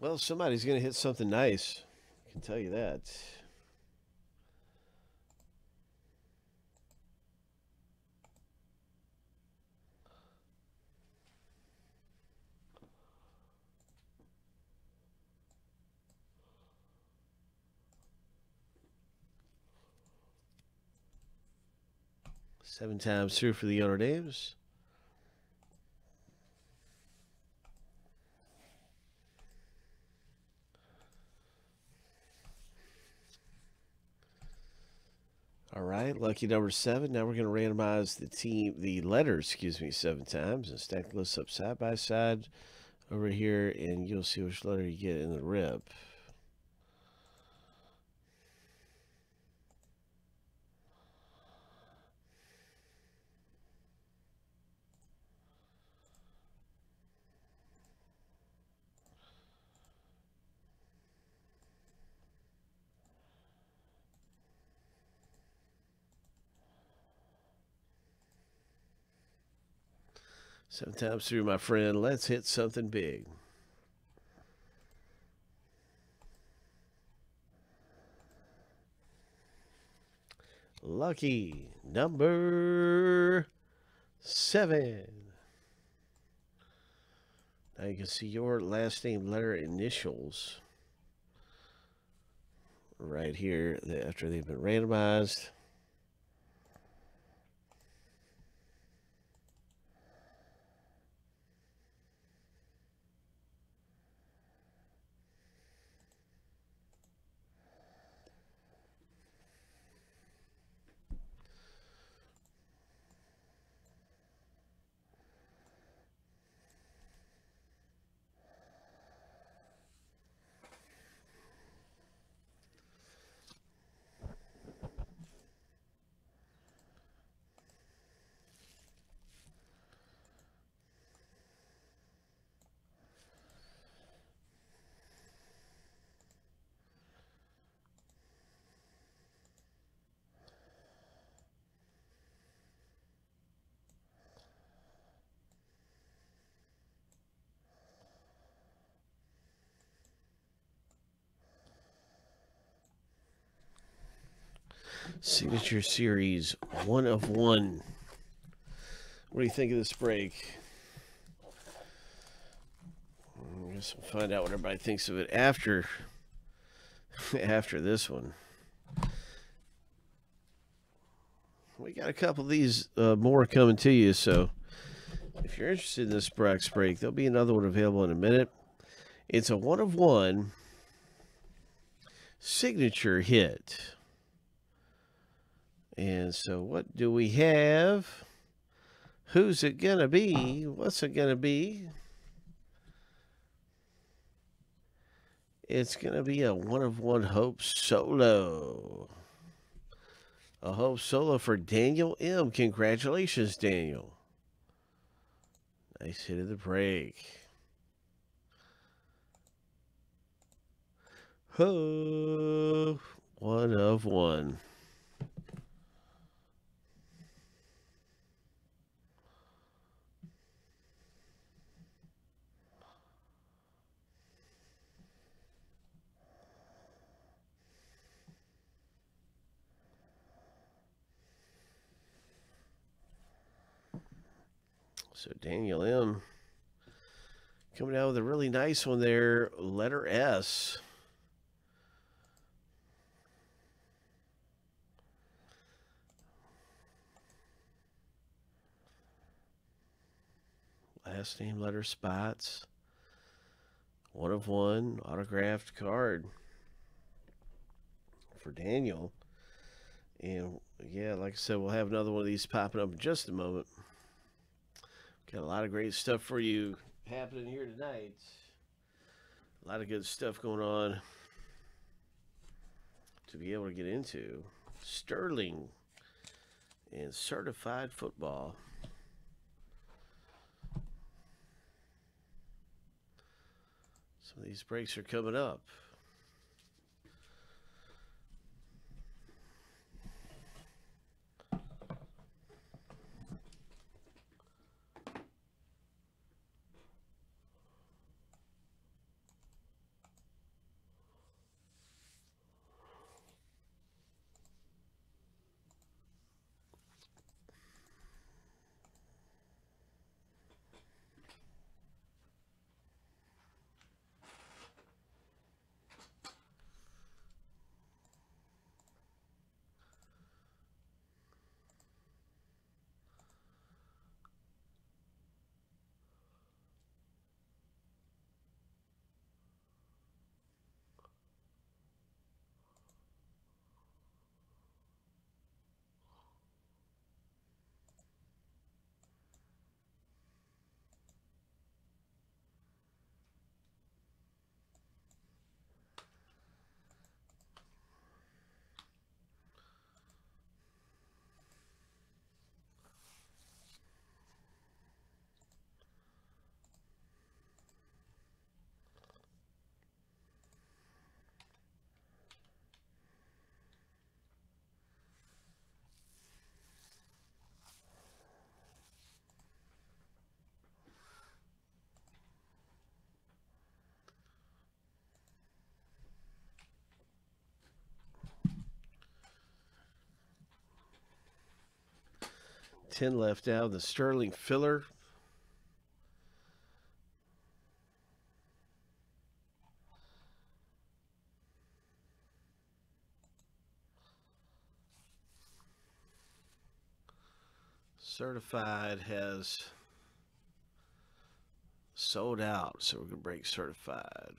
Well, somebody's going to hit something nice. I can tell you that. Seven times through for the Notre Dames. All right, lucky number seven. Now we're going to randomize the team, the letters, excuse me, seven times and stack the list up side by side over here, and you'll see which letter you get in the rib. Seven times through, my friend. Let's hit something big. Lucky number seven. Now you can see your last name, letter, initials right here after they've been randomized. Signature Series, one of one. What do you think of this break? I guess we'll find out what everybody thinks of it after after this one. We got a couple of these uh, more coming to you, so if you're interested in this Brock's break, there'll be another one available in a minute. It's a one of one signature hit. And so, what do we have? Who's it going to be? What's it going to be? It's going to be a one of one Hope solo. A Hope solo for Daniel M. Congratulations, Daniel. Nice hit of the break. Hope, one of one. So Daniel M. coming out with a really nice one there, letter S. Last name, letter spots. One of one autographed card for Daniel. And yeah, like I said, we'll have another one of these popping up in just a moment. Got a lot of great stuff for you happening here tonight. A lot of good stuff going on to be able to get into. Sterling and certified football. Some of these breaks are coming up. 10 left out. The Sterling filler. Certified has sold out, so we're going to break certified.